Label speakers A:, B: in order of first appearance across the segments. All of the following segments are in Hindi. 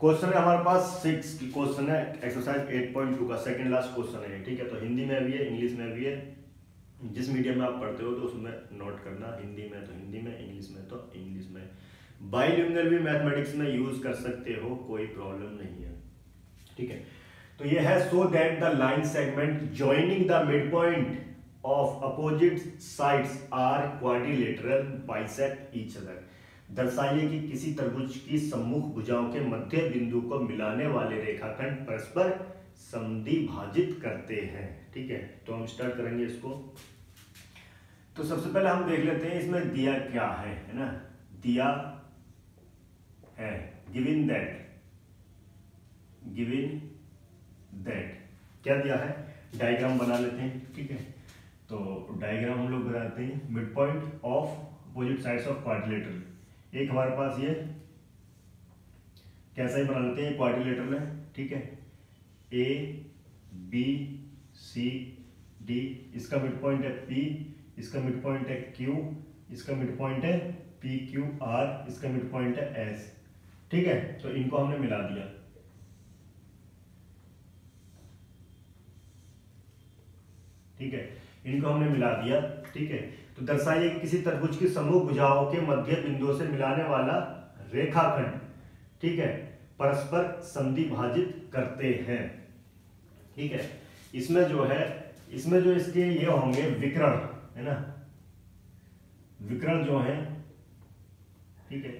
A: क्वेश्चन है हमारे पास सिक्स क्वेश्चन है एक्सरसाइज एट पॉइंट टू का सेकंड लास्ट क्वेश्चन है ठीक है? तो हिंदी में भी है, इंग्लिश में भी है। जिस मीडियम में आप पढ़ते हो तो उसमें नोट करना, हिंदी में तो हिंदी में, इंग्लिश में तो इंग्लिश में। बाईलिंगुअल भी मैथमेटिक्स में यूज़ कर सकते हो, कोई प्रॉब्लम नहीं है। ठीक है? तो ये है so that the line segment joining the mid point of opposite sides are quadrilateral bisect each other दर्शाइए कि किसी तरबुज की सम्मुख भुजाओं के मध्य बिंदु को मिलाने वाले रेखाखंड परस्पर संधिभाजित करते हैं। ठीक है? तो हम स्टार्ट करेंगे इसको। तो सबसे पहले हम देख लेते हैं इसमें दिया क्या है है ना? दिया है। गिविन दैट गिविन दैट क्या दिया है? डायग्राम बना लेते हैं। ठीक है? तो डायग्राम हम लोग बनाते हैं। Mid point of opposite sides of quadrilateral एक हमारे पास ये कैसा ही बना लेते हैं क्वाड्रिलेटरल में ठीक है? ए बी सी डी इसका मिड पॉइंट है पी इसका मिड पॉइंट है क्यू इसका मिड पॉइंट है पी क्यू आर इसका मिड पॉइंट है एस ठीक है? तो इनको हमने मिला दिया। ठीक है? इनको हमने मिला दिया, ठीक है? तो दर्शाइए कि किसी तरबुज की समूह भुजाओं के मध्य बिंदुओं से मिलाने वाला रेखाखंड, ठीक है, परस्पर संधि भाजित करते हैं। ठीक है, इसमें जो है, इसमें जो इसके ये होंगे विकरण, है ना? विकरण जो है, ठीक है,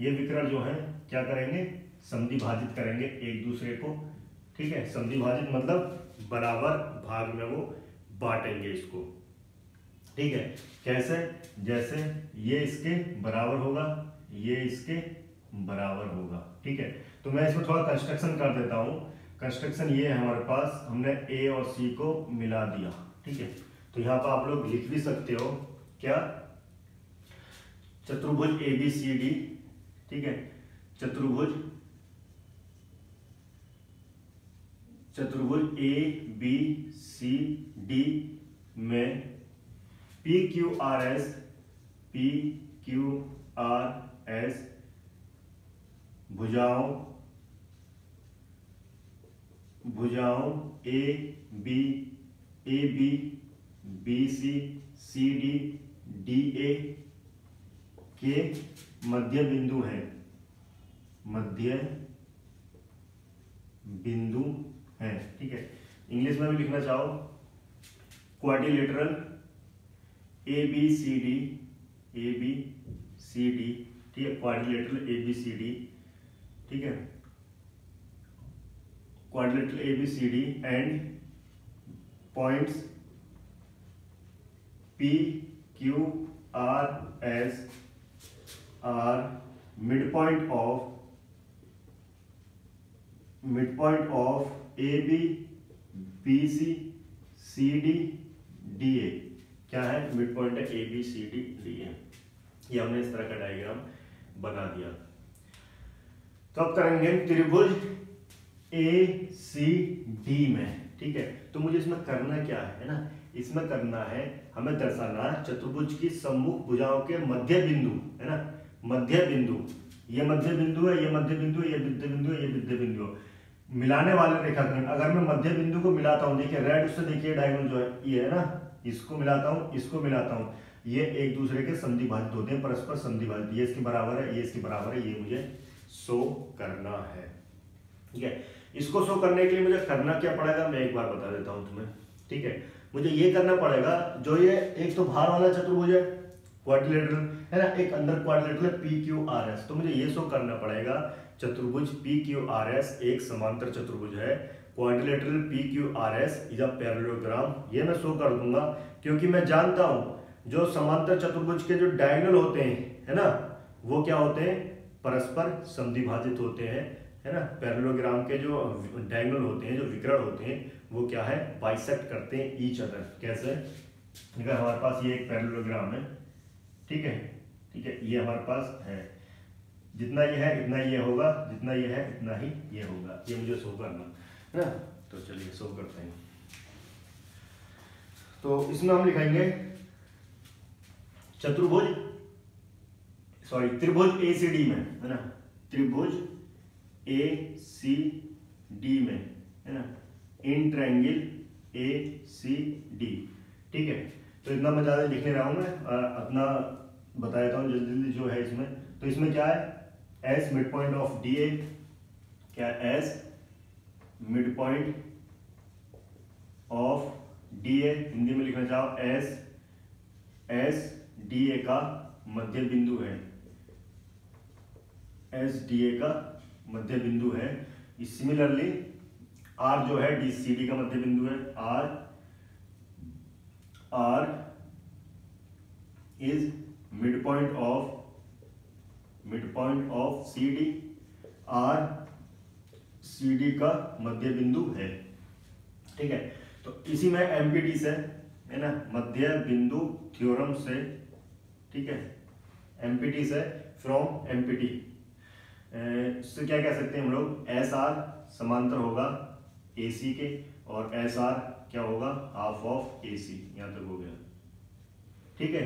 A: ये विकरण जो है, क्या करेंगे? संधि भाजित करेंगे एक दूसरे को, ठीक है? संधि भाजित मतलब बराबर भाग में वो बांटेंगे इसको। ठीक है? कैसे? जैसे ये इसके बराबर होगा, ये इसके बराबर होगा, ठीक है? तो मैं इसमें थोड़ा कंस्ट्रक्शन कर देता हूँ। कंस्ट्रक्शन ये है हमारे पास, हमने ए और सी को मिला दिया, ठीक है? तो यहाँ पर आप लोग लिख भी सकते हो, क्या? चतुर्भुज ए बी सी डी ठीक है? चतुर्भुज चतुर्भुज ए बी सी डी में P Q R S P Q R S भुजाओं भुजाओं A B A B B C C D D A के मध्य बिंदु है। मध्य बिंदु है, ठीक है। इंग्लिश में भी लिखना चाहो quadrilateral A B C D A B C D ठीक है? Quadrilateral A B C D ठीक है? Quadrilateral A B C D and points P Q R S are mid point of mid point of A B B C C D D A क्या है? मिड पॉइंट है A B C D D A ये हमने इस तरह का डायग्राम बना दिया। तो अब करेंगे त्रिभुज ए सी डी में, ठीक है? तो मुझे इसमें करना क्या है ना? इसमें करना है, हमें दर्शाना चतुर्भुज की सम्मुख भुजाओं के मध्य बिंदु, है ना? मध्य बिंदु। ये मध्य बिंदु है, ये मध्य बिंदु है, ये मध्य बिंदु है, ये मध्य बिंदु मिलाने वाले रेखाखंड, अगर मैं मध्य बिंदु को मिलाता हूँ, देखिए रेड उससे देखिए डायगोनल जो है, ये है ना? इसको मिलाता हूँ, इसको मिलाता हूँ। ये एक दूसरे के संधि भाजित होते हैं, परस्पर संधि भाजित ये इसके बराबर है, ये इसके बराबर है, ये मुझे शो करना है। ठीक है? इसको शो करने के लिए मुझे करना क्या पड़ेगा? मैं एक बार बता देता हूँ तुम्हें। ठीक है? मुझे ये करना पड़ेगा, जो ये एक तो भार वाला चतुर्भुज है क्वाड्रिलेटरल है ना? एक अंदर quadrilateral P Q R S तो मुझे ये शो करना पड़ेगा, चतुर्भुज पी क्यू आर एस एक समांतर चतुर्भुज है quadrilateral P Q R S is a parallelogram ये मैं शो कर दूँगा, क्योंकि मैं जानता हूँ, जो समांतर चतुर्भुज के जो डायगोनल होते हैं, है ना, वो क्या होते हैं? परस्पर संधिभाजित होते हैं, है ना? पैरेललोग्राम के जो डायगोनल होते हैं, जो विकर्ण होते हैं, वो क्या है? बाइसेक्ट करते हैं ईच अदर कैसे? अगर हमारे पास ये एक पैरेललोग्राम है, ठीक है? ठीक है, ये हमारे पास है। जितना ये है, इतना ये होगा, जितना ये है, इतना ही ये होगा। ये मुझे शो करना। है ना? तो चलिए शो करते हैं। तो इसमें हम लिखाएँगे चतुर्भुज सॉरी त्रिभुज ए सी डी में है ना? त्रिभुज ए सी डी में है ना? In triangle A C D ठीक है? तो इतना मैं ज़्यादा लिखने रहा हूँ मैं अपना बता देता हूँ जल्दी जल्दी जो है इसमें। तो इसमें क्या है? S mid point of D A क्या S mid point of D A Hindi में लिखना चाहो एस एस डी ए का मध्य बिंदु है। एस डी ए का मध्य बिंदु है। सिमिलरली आर जो है डी सी डी का मध्य बिंदु है। R R is mid point of mid point of C D R C D का मध्य बिंदु है। ठीक है? तो इसी में एमपीटी से, है ना मध्य बिंदु थ्योरम से, ठीक है? एमपीटी से फ्रॉम एमपीटी इससे क्या कह सकते हैं हम लोग? एस आर समांतर होगा ए सी के, और एस आर क्या होगा? हाफ़ ऑफ़ ए सी यहाँ तक हो गया। ठीक है?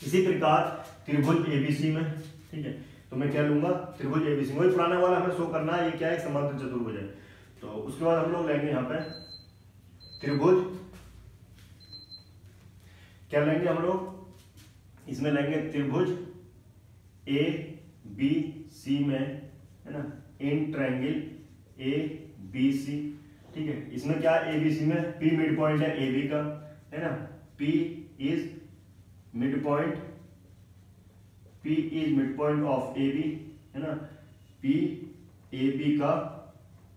A: इसी प्रकार त्रिभुज एबीसी में, ठीक है? तो मैं क्या लूँगा? त्रिभुज एबीसी वही पुराना वाला हमें शो करना है, ये क्या है समांतर चतुर्भुज है। तो उसके बाद हम लोग लेंगे यहाँ पे त्रिभुज। क्या लेंगे हम लोग? इसमें लेंगे त्रिभुज ए बी सी में, है ना? इन ट्रायंगल ए बी सी ठीक है? इसमें क्या ए बी सी में पी मिड पॉइंट है ए बी का, है ना? P is mid point P is mid point of A B है ना? पी ए बी का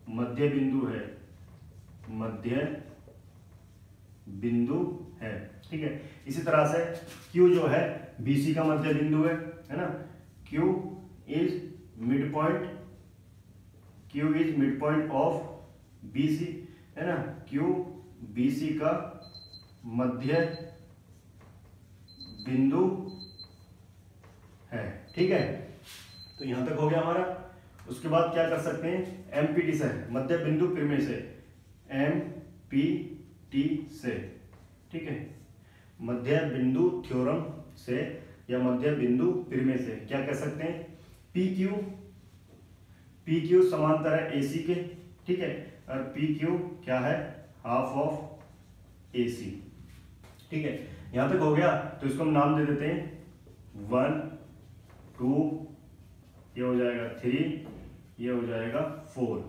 A: मध्य बिंदु है। मध्य बिंदु है। ठीक है? इसी तरह से Q जो है BC का मध्य बिंदु है है ना? Q is mid point Q is mid point of BC है ना? Q BC का मध्य बिंदु है। ठीक है? तो यहाँ तक हो गया हमारा। उसके बाद क्या कर सकते हैं? एमपीटी से मध्य बिंदु प्रिमे से। एम पी टी से। ठीक है? मध्य बिंदु थ्योरम से या मध्य बिंदु प्रिमे से क्या कह सकते हैं? पी क्यू पी क्यू समांतर है एसी के। ठीक है? और पी क्यू क्या है? हाफ़ ऑफ़ ए सी ठीक है? यहाँ तक हो गया। तो इसको हम नाम दे देते हैं। वन टू, ये हो जाएगा थ्री, ये हो जाएगा फोर,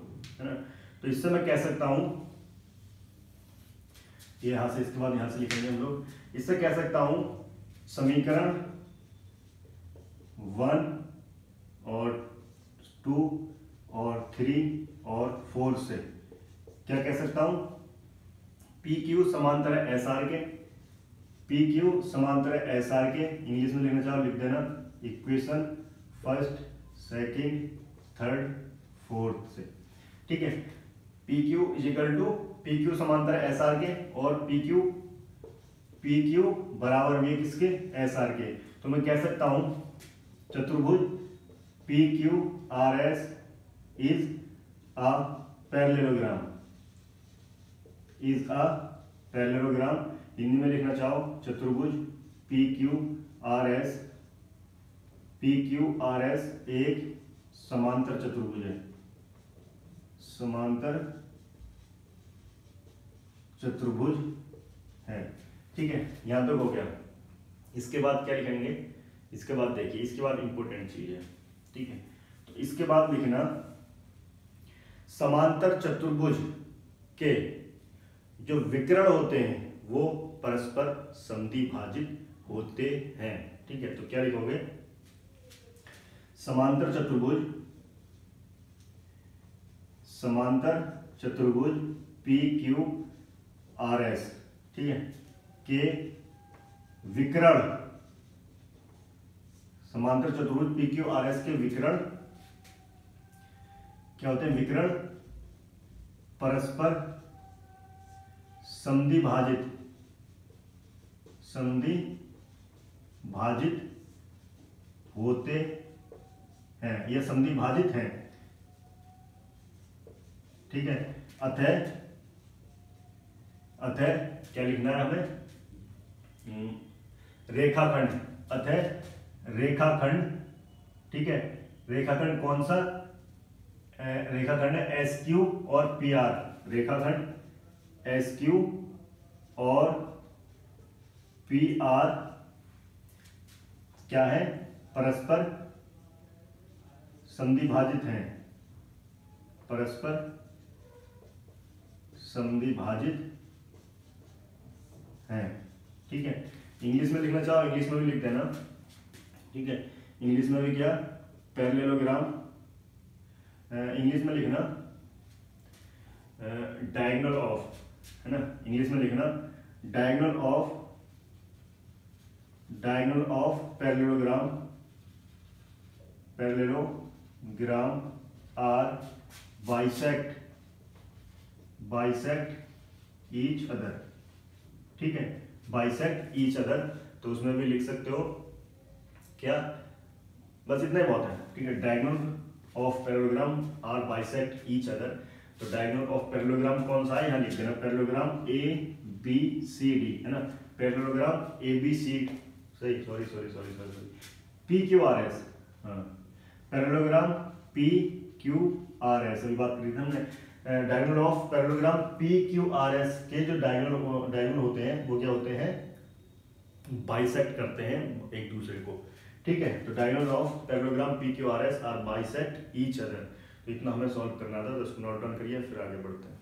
A: है ना? तो इससे मैं कह सकता हूँ, ये यहाँ से, इसके बाद यहाँ से लिखेंगे हम लोग, इससे कह सकता हूँ, समीकरण वन और टू और थ्री और फोर से, क्या कह सकता हूँ? पी क्यू समांतर है एस आर के, पी क्यू समांतर है एस आर के, इंग्लिश में लिखना चाहो लिख देना। Equation first, second, third, fourth से। ठीक है? P Q is equal to P Q समांतर एस आर के और पी क्यू पी क्यू बराबर में किसके? एस आर के तो मैं कह सकता हूँ, चतुर्भुज P Q R S is a parallelogram is a parallelogram Hindi में लिखना चाहो, चतुर्भुज P Q R S P Q R S एक समांतर चतुर्भुज है। समांतर चतुर्भुज है। ठीक है, यहाँ तक हो गया। इसके बाद क्या लिखेंगे? इसके बाद देखिए, इसके बाद इंपॉर्टेंट चीज़ है। ठीक है तो इसके बाद लिखना, समांतर चतुर्भुज के जो विकर्ण होते हैं, वो परस्पर संधिभाजित होते हैं। ठीक है तो क्या लिखोगे? समांतर चतुर्भुज समांतर चतुर्भुज पी क्यू आर एस ठीक है? के विकरण, समांतर चतुर्भुज पी क्यू आर एस के विकरण, क्या होते हैं? विकर्ण, परस्पर संधि भाजित संधि भाजित होते हैं यह संधि भाजित है। ठीक है? अतः अतः क्या लिखना है हमें? हम्म, रेखाखंड। अतः रेखाखंड ठीक है? रेखाखंड कौन सा? रेखाखंड है एस क्यू और पी आर रेखाखंड एस क्यू और पी आर क्या है? परस्पर संधिभाजित हैं। परस्पर संधिभाजित हैं। ठीक है? इंग्लिश में लिखना चाहो इंग्लिश में भी लिख देना। ठीक है? इंग्लिश में भी क्या पैरेललोग्राम इंग्लिश में लिखना। डायगोनल ऑफ़ है ना? इंग्लिश में लिखना। Diagonal of diagonal of parallelogram parallelogram are bisect bisect each other. ठीक है? बाइसेक्ट ईच अदर तो उसमें भी लिख सकते हो। क्या? बस इतना ही बहुत है। ठीक है? Diagonal of parallelogram are bisect each other. तो डायगोनल ऑफ़ पैरेललोग्राम कौन सा? है यहाँ लिख देना। Parallelogram A, B, C, D, है ना? पैरेललोग्राम ए, बी, सी सही? Sorry sorry sorry sorry sorry. P Q R S हाँ। Parallelogram P Q R S अभी बात करी थी हमने। Diagonal of parallelogram P Q R S के जो डायगोनल डायगोनल होते हैं, वो क्या होते हैं? बाइसेक्ट करते हैं एक दूसरे को। ठीक है? तो diagonal of parallelogram P Q R S are bisect each other तो इतना हमें सॉल्व करना था तो इसको नोट डाउन करिए, फिर आगे बढ़ते हैं।